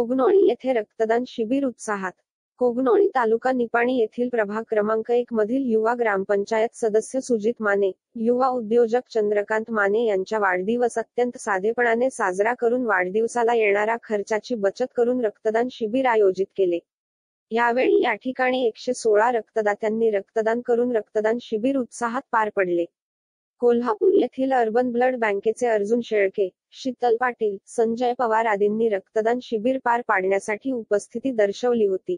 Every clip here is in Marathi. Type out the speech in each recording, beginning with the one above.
कोगनोळी येथे रक्तदान शिबिर उत्साहात. कोगनोळी तालुका निपाणी येथील प्रभाग क्रमांक एक मधील युवा ग्रामपंचायत सदस्य सुजित माने युवा उद्योजक चंद्रकांत माने यांच्या वाढदिवस अत्यंत साधेपणाने साजरा करून वाढदिवसाला येणारा खर्चाची बचत करून रक्तदान शिबिर आयोजित केले. यावेळी या ठिकाणी एकशे सोळा रक्तदात्यांनी रक्तदान करून रक्तदान शिबिर उत्साहात पार पडले. कोल्हापूर येथील अर्बन ब्लड बँकेचे अर्जुन शेळके शीतल पाटील संजय पवार आदींनी रक्तदान शिबिर पार पाडण्यासाठी उपस्थिती दर्शवली होती.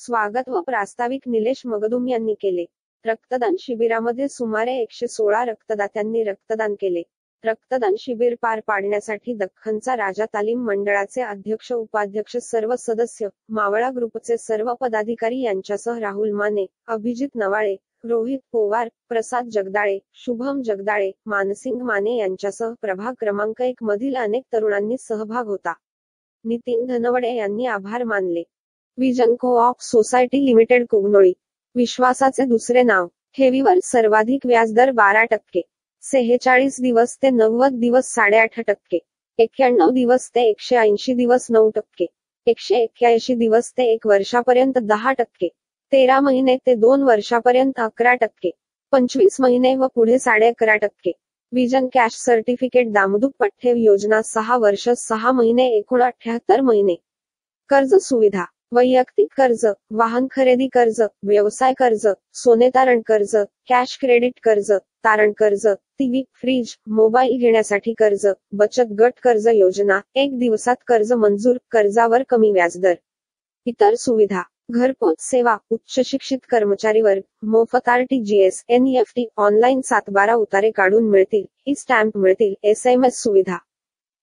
स्वागत व प्रास्ताविक निलेश मगदुम यांनी केले. रक्तदान शिबिरामध्ये सुमारे एकशे सोळा रक्तदात्यांनी रक्तदान केले. रक्तदान शिबिर पार पाडण्यासाठी दख्खनचा राजा तालीम मंडळाचे अध्यक्ष उपाध्यक्ष सर्व सदस्य मावळा ग्रुपचे सर्व पदाधिकारी यांच्यासह राहुल माने अभिजित नवाळे रोहित पोवार प्रसाद जगदाळे शुभम जगदाळे मानसिंग माने यांच्यासह प्रभाग क्रमांक एक मधील अनेक तरुणांनी सहभाग होता. नितीन धनवडे यांनी आभार मानले. Vision co op society limited Kognoli. विश्वासाचे दुसरे नाव. ठेवीवर सर्वाधिक व्याजदर बारा टक्के. सेहेचाळीस दिवस ते नव्वद दिवस साडेआठ टक्के. एक्क्याण्णव दिवस ते एकशे ऐंशी दिवस नऊ टक्के. एकशे एक्क्याऐंशी दिवस ते एक वर्षापर्यंत दहा टक्के. तेरा महिने ते दोन वर्षापर्यंत अकरा टक्के पंचवीस महिने व पुढे साडे अकरा टक्के. विजन कॅश सर्टिफिकेट दामदूप पठ्ठेव योजना सहा वर्ष सहा महिने एकूण अठ्याहत्तर महिने. कर्ज सुविधा वैयक्तिक कर्ज वाहन खरेदी कर्ज व्यवसाय कर्ज सोने तारण कर्ज कॅश क्रेडिट कर्ज तारण कर्ज टीव्ही फ्रीज मोबाईल घेण्यासाठी कर्ज बचत गट कर्ज योजना एक दिवसात कर्ज मंजूर कर्जावर कमी व्याजदर. इतर सुविधा घरपोच सेवा उच्च शिक्षित कर्मचारी वर्ग मोफत आरटीजीएस एनईएफटी ऑनलाईन सातबारा उतारे काढून मिळतील ई स्टॅम्प मिळतील एस एम एस सुविधा.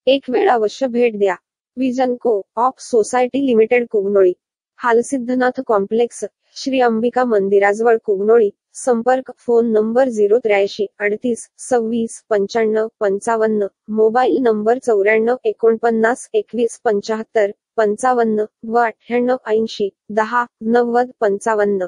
एक वेळ अवश्य भेट द्या. Vision co op society limited Kugnoli. Halsiddhanath complex. Shri Ambika मंदिराजवळ कुगनोळी संपर्क फोन नंबर झिरो त्र्याऐंशी अडतीस सव्वीस पंच्याण्णव पंचावन्न मोबाईल नंबर चौऱ्याण्णव एकोणपन्नास एकवीस पंचाहत्तर पंचावन्न व अठ्ठ्याण्णव ऐंशी दहा नव्वद पंचावन्न.